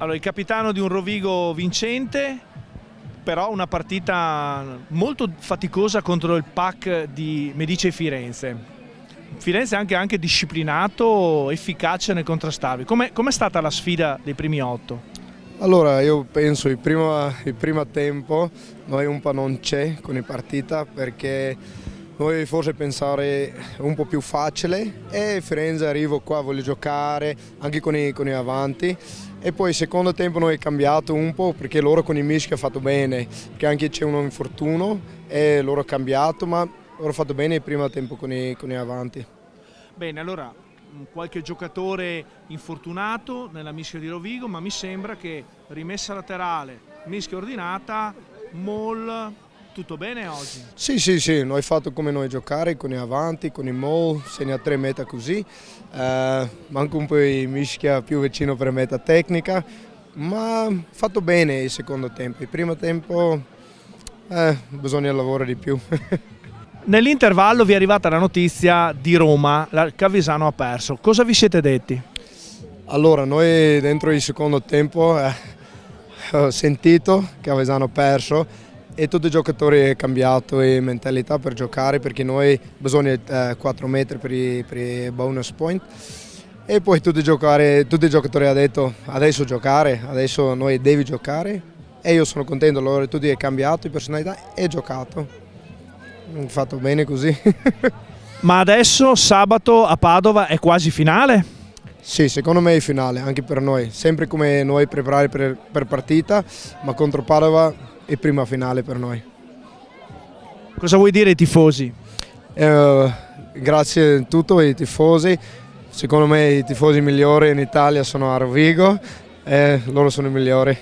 Allora, il capitano di un Rovigo vincente, però una partita molto faticosa contro il pack di Medice Firenze. Firenze anche, anche disciplinato, efficace nel contrastarvi. Com'è, com'è stata la sfida dei primi otto? Allora io penso il primo, il primo tempo noi un po' non c'è con la partita perché noi forse pensare un po' più facile e Firenze arrivo qua, voglio giocare anche con i, con i avanti e poi il secondo tempo noi è cambiato un po' perché loro con i mischi hanno fatto bene, perché anche c'è un infortunio e loro hanno cambiato ma loro hanno fatto bene il primo tempo con i, con i avanti. Bene, allora qualche giocatore infortunato nella mischia di Rovigo, ma mi sembra che rimessa laterale, mischia ordinata, Mall, tutto bene oggi? Sì, sì, sì, noi fatto come noi giocare, con i avanti, con i Mall, segna tre meta così, eh, manco un po' di mischia più vicino per meta tecnica, ma fatto bene il secondo tempo, il primo tempo eh, bisogna lavorare di più. Nell'intervallo vi è arrivata la notizia di Roma, che Avisano ha perso. Cosa vi siete detti? Allora, noi dentro il secondo tempo eh, ho sentito che Avisano ha perso e tutti i giocatori hanno cambiato di mentalità per giocare perché noi bisogna eh, 4 metri per i, per i bonus point e poi tutti, giocare, tutti i giocatori hanno detto adesso giocare, adesso noi devi giocare e io sono contento, loro tutti hanno cambiato di personalità e giocato fatto bene così. Ma adesso sabato a Padova è quasi finale? Sì, secondo me è finale, anche per noi. Sempre come noi preparare per, per partita, ma contro Padova è prima finale per noi. Cosa vuoi dire ai tifosi? Eh, grazie a tutti ai tifosi. Secondo me i tifosi migliori in Italia sono a Rovigo e loro sono i migliori.